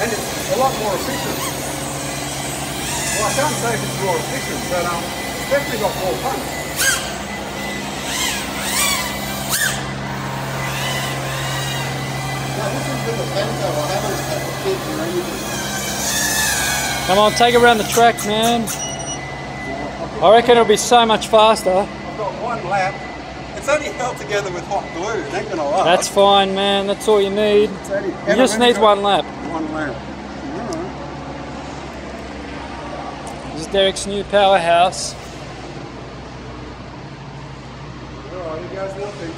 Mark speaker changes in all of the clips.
Speaker 1: and it's a lot more efficient. Well, I can't say if it's more efficient, but um, it's definitely got more punch.
Speaker 2: Now, this is with a I haven't had a kick or anything.
Speaker 3: Come on, take it around the track, man. I reckon it'll be so much faster.
Speaker 1: I've got one lap. It's only held together with hot glue. It ain't gonna last.
Speaker 3: That's fine, man. That's all you need. You just need one lap.
Speaker 1: One. Alright.
Speaker 3: This is Derek's new powerhouse.
Speaker 1: Alright, you guys nothing.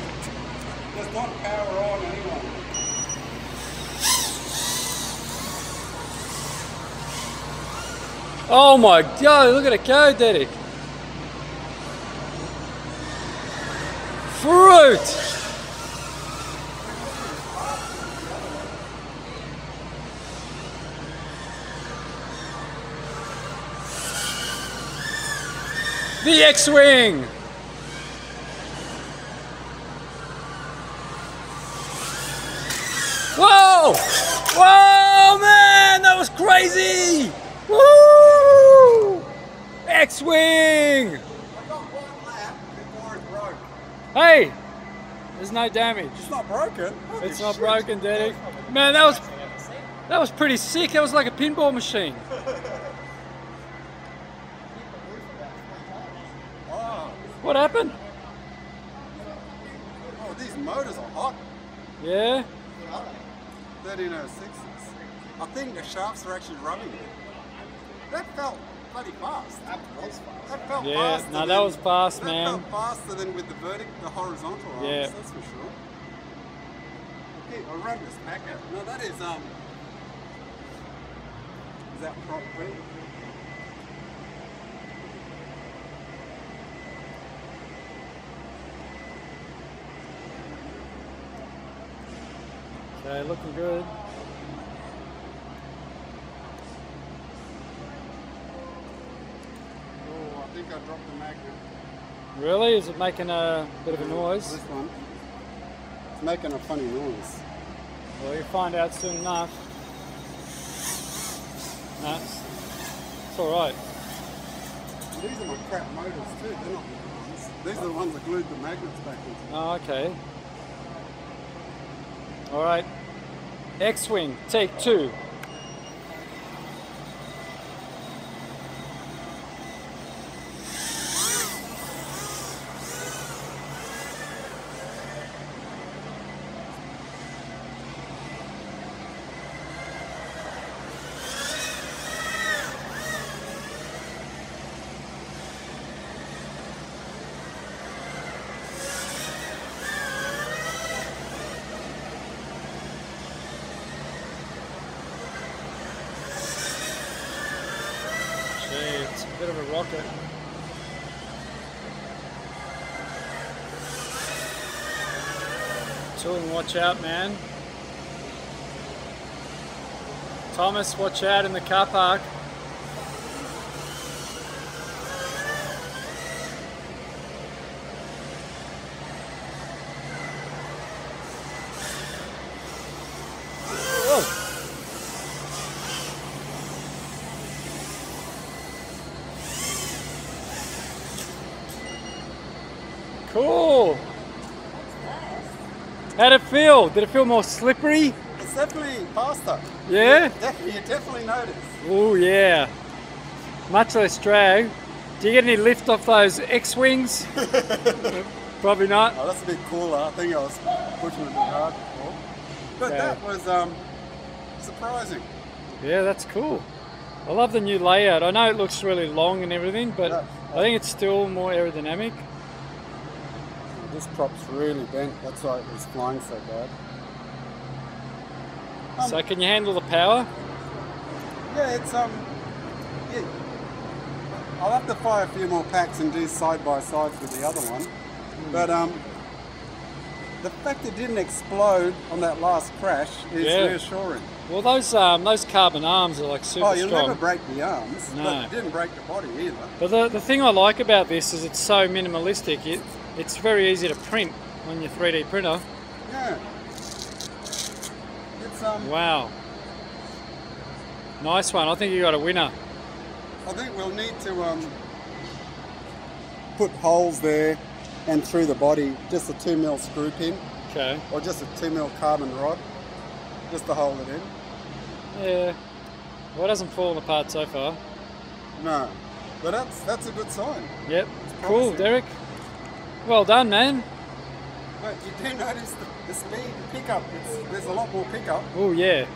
Speaker 1: Does not power on anyone.
Speaker 3: Oh my god, look at it go, Derek. Fruit! The X-Wing! Whoa! Whoa, man! That was crazy! Woo! X-Wing!
Speaker 1: I got one lap before it broke.
Speaker 3: Hey! There's no damage.
Speaker 1: It's not broken. Holy
Speaker 3: It's not
Speaker 1: shit.
Speaker 3: broken, Derek. Man, that was that was pretty sick. That was like a pinball machine. What happened?
Speaker 1: Oh, these motors are hot.
Speaker 3: Yeah.
Speaker 1: 1306s. I think the shafts are actually rubbing it. That felt bloody fast.
Speaker 2: That was fast.
Speaker 1: That felt
Speaker 3: Yeah,
Speaker 1: faster.
Speaker 3: no,
Speaker 1: than-
Speaker 3: that was fast,
Speaker 1: that
Speaker 3: man.
Speaker 1: felt faster than with the vertical, the horizontal arms,
Speaker 3: Yeah.
Speaker 1: that's for sure. Okay, I'll run this back out. No, that is, um, is that prop B?
Speaker 3: Okay, looking good.
Speaker 1: Oh, I think I dropped the magnet.
Speaker 3: Really? Is it making a bit of a noise?
Speaker 1: This one. It's making a funny noise.
Speaker 3: Well, you'll find out soon enough. No, it's, it's all right.
Speaker 1: These are my crap motors too, they're not the ones. These are the ones that glued the magnets back into.
Speaker 3: Oh, okay. All right. X-wing, take two. Gee, it's a bit of a rocket. Tooling, watch out, man. Thomas, watch out in the car park. Whoa. Cool. How'd it feel? Did it feel more slippery?
Speaker 1: It's definitely faster.
Speaker 3: Yeah?
Speaker 1: Definitely, you definitely notice.
Speaker 3: Oh yeah. Much less drag. Do you get any lift off those X-wings? Probably not.
Speaker 1: Oh, that's a bit cooler. I think I was pushing it a bit hard before. But
Speaker 3: Okay.
Speaker 1: that was um, surprising.
Speaker 3: Yeah, that's cool. I love the new layout. I know it looks really long and everything, but
Speaker 1: Yeah.
Speaker 3: I think it's still more aerodynamic.
Speaker 1: This prop's really bent. That's why it was flying so bad. Um,
Speaker 3: so can you handle the power?
Speaker 1: Yeah, it's um, yeah. I'll have to fire a few more packs and do side by sides with the other one. But um, the fact it didn't explode on that last crash is
Speaker 3: Yeah.
Speaker 1: reassuring.
Speaker 3: Well, those um, those carbon arms are like super strong.
Speaker 1: Oh, you'll
Speaker 3: strong.
Speaker 1: never break the arms,
Speaker 3: No.
Speaker 1: but it didn't break the body either.
Speaker 3: But the, the thing I like about this is it's so minimalistic. It, it's very easy to print on your 3D printer.
Speaker 1: Yeah. It's um,
Speaker 3: Wow. Nice one. I think you got a winner.
Speaker 1: I think we'll need to um, put holes there and through the body, just a two mil screw pin
Speaker 3: Okay.
Speaker 1: or just a two mil carbon rod, just to hold it in.
Speaker 3: Yeah. Well, it hasn't fallen apart so far.
Speaker 1: No, but that's that's a good sign.
Speaker 3: Yep. Cool. Derek. Well done, man.
Speaker 1: But you do notice the, the speed, pickup. It's, there's a lot more pickup.
Speaker 3: Oh yeah.